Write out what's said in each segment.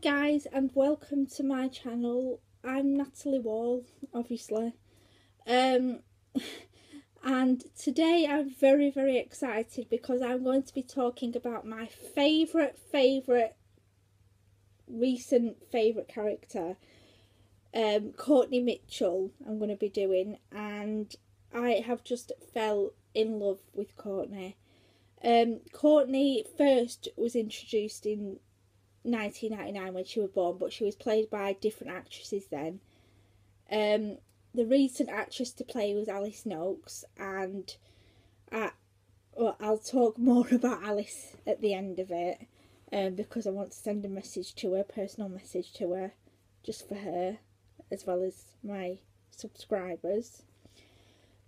guys and welcome to my channel. I'm Natalie Wall, obviously. Um, and today I'm very very excited because I'm going to be talking about my favourite favourite recent favourite character um, Courtney Mitchell I'm going to be doing and I have just fell in love with Courtney. Um, Courtney first was introduced in 1999 when she was born, but she was played by different actresses then. Um, the recent actress to play was Alice Noakes, and I, well, I'll talk more about Alice at the end of it um, because I want to send a message to her, personal message to her, just for her, as well as my subscribers.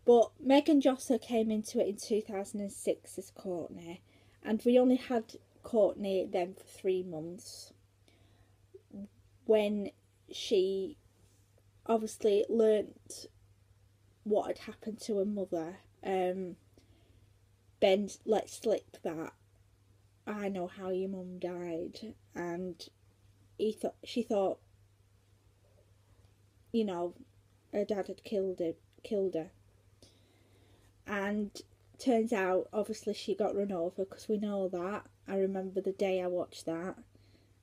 But Megan Jossa came into it in 2006 as Courtney, and we only had Courtney then for three months when she obviously learnt what had happened to her mother. Um, ben let slip that I know how your mum died, and he thought she thought, you know, her dad had killed her, killed her, and turns out obviously she got run over because we know that. I remember the day I watched that,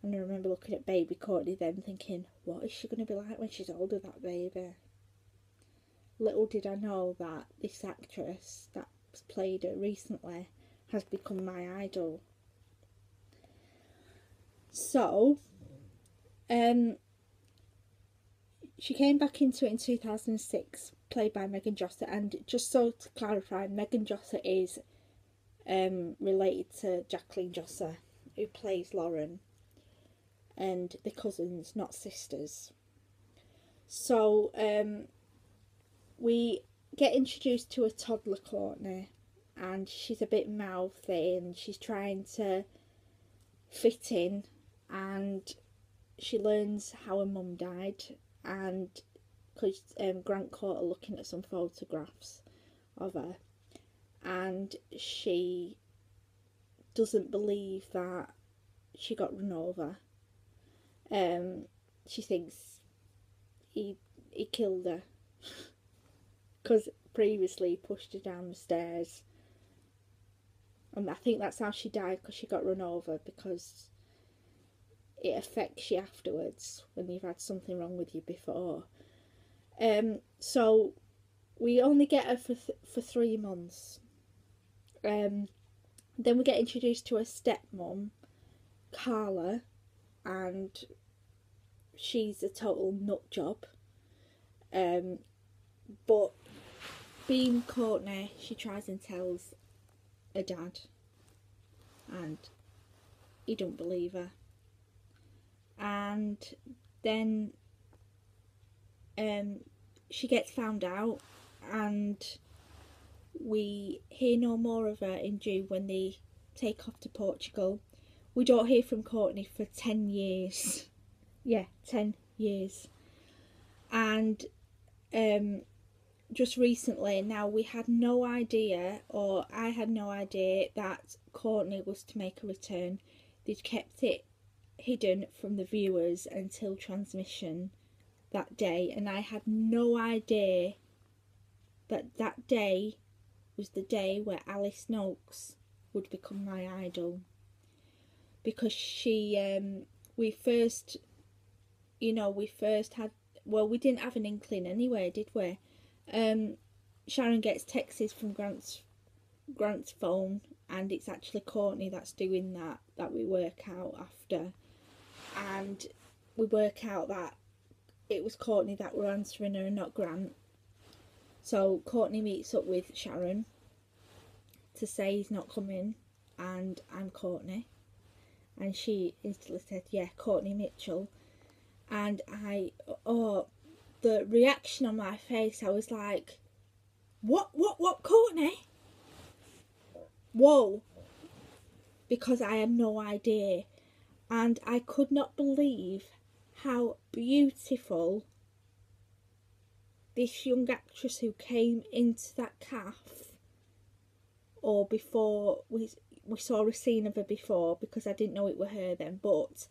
and I remember looking at baby Courtney then thinking, what is she going to be like when she's older, that baby? Little did I know that this actress that played her recently has become my idol. So, um, she came back into it in 2006, played by Megan Jossa. And just so to clarify, Megan Jossa is um, related to Jacqueline Jossa, who plays Lauren, and the cousins, not sisters. So, um, we get introduced to a toddler Courtney, and she's a bit mouthy, and she's trying to fit in and she learns how her mum died and because um, Grant caught her looking at some photographs of her and she doesn't believe that she got run over um, she thinks he he killed her because previously he pushed her down the stairs and I think that's how she died because she got run over because it affects you afterwards when you've had something wrong with you before. Um, so we only get her for th for three months. Um, then we get introduced to her stepmom, Carla, and she's a total nut job. Um, but being Courtney, she tries and tells her dad, and he don't believe her and then um, she gets found out and we hear no more of her in June when they take off to Portugal. We don't hear from Courtney for 10 years. yeah, 10 years. And um, just recently, now we had no idea, or I had no idea, that Courtney was to make a return. They'd kept it hidden from the viewers until transmission that day and I had no idea that that day was the day where Alice Noakes would become my idol. Because she um we first you know we first had well we didn't have an inkling anyway did we? Um Sharon gets texts from Grant's Grant's phone and it's actually Courtney that's doing that that we work out after. And we work out that it was Courtney that were answering her and not Grant. So Courtney meets up with Sharon to say he's not coming and I'm Courtney. And she instantly said, yeah, Courtney Mitchell. And I, oh, the reaction on my face, I was like, what, what, what, Courtney? Whoa. Because I had no idea and I could not believe how beautiful this young actress who came into that calf or before we we saw a scene of her before because I didn't know it were her then but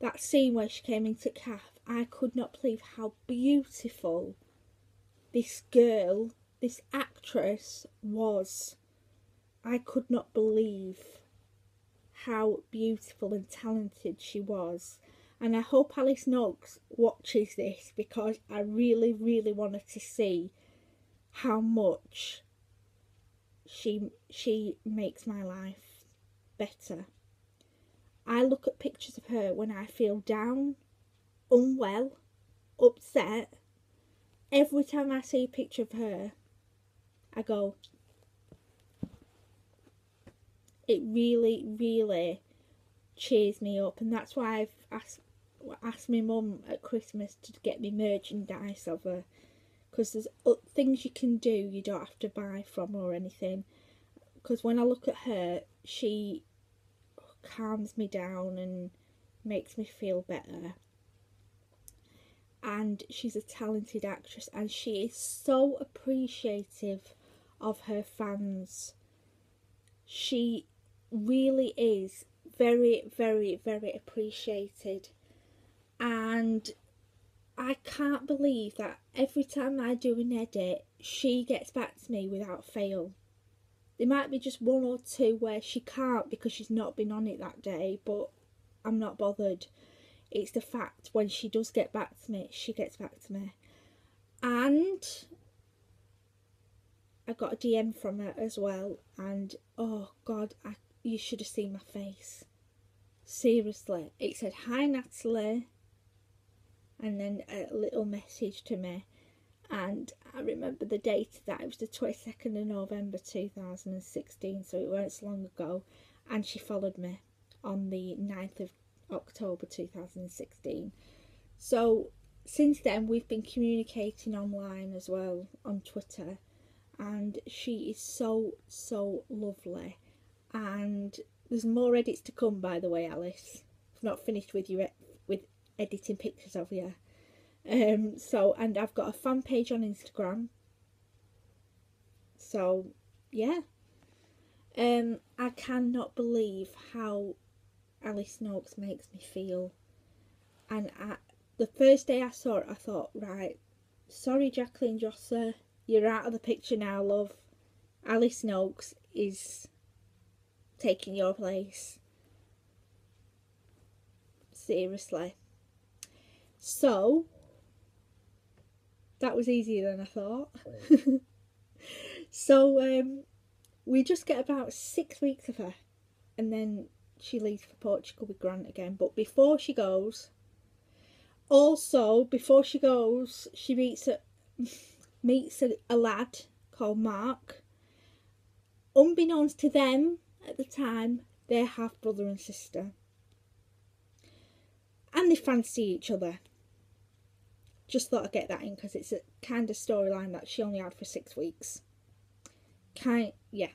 that scene where she came into calf, I could not believe how beautiful this girl, this actress was. I could not believe how beautiful and talented she was. And I hope Alice Noakes watches this because I really, really wanted to see how much she she makes my life better. I look at pictures of her when I feel down, unwell, upset. Every time I see a picture of her, I go, it really, really cheers me up. And that's why I've asked, asked my mum at Christmas to get me merchandise of her. Because there's things you can do you don't have to buy from or anything. Because when I look at her, she calms me down and makes me feel better. And she's a talented actress and she is so appreciative of her fans. She really is very, very, very appreciated. And I can't believe that every time I do an edit, she gets back to me without fail. There might be just one or two where she can't because she's not been on it that day, but I'm not bothered. It's the fact when she does get back to me, she gets back to me. And I got a DM from her as well, and oh god, I, you should have seen my face. Seriously, it said, Hi Natalie, and then a little message to me. And I remember the date of that it was the 22nd of November 2016 so it weren't so long ago. And she followed me on the 9th of October 2016 so since then we've been communicating online as well on Twitter. And she is so so lovely. And there's more edits to come by the way Alice. I've not finished with you with editing pictures of you um, so, and I've got a fan page on Instagram. So, yeah. Um, I cannot believe how Alice Noakes makes me feel. And I, the first day I saw it, I thought, right, sorry, Jacqueline Jossa, you're out of the picture now, love. Alice Noakes is taking your place. Seriously. So, that was easier than I thought. so um, we just get about six weeks of her, and then she leaves for Portugal with Grant again. But before she goes, also before she goes, she meets a meets a, a lad called Mark. Unbeknownst to them at the time, they're half brother and sister, and they fancy each other just thought I'd get that in because it's a kind of storyline that she only had for six weeks. Kind, yeah,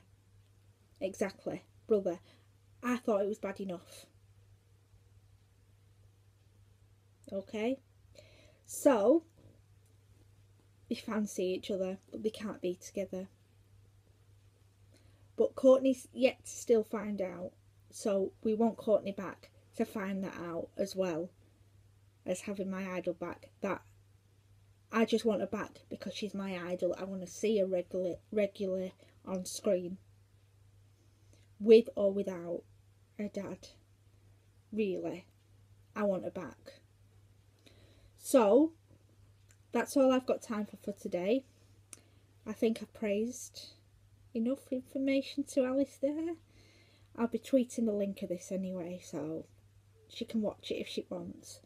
exactly, brother. I thought it was bad enough. Okay, so they fancy each other, but they can't be together. But Courtney's yet to still find out, so we want Courtney back to find that out as well as having my idol back. That I just want her back because she's my idol. I want to see her regular, regular on screen. With or without her dad. Really. I want her back. So, that's all I've got time for for today. I think I've praised enough information to Alice there. I'll be tweeting the link of this anyway, so she can watch it if she wants.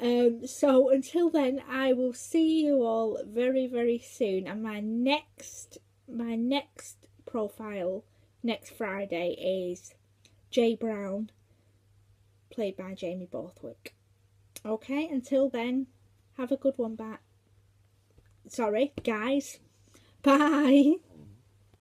Um, so until then, I will see you all very, very soon. And my next, my next profile next Friday is Jay Brown, played by Jamie Borthwick. Okay, until then, have a good one back. Sorry, guys. Bye.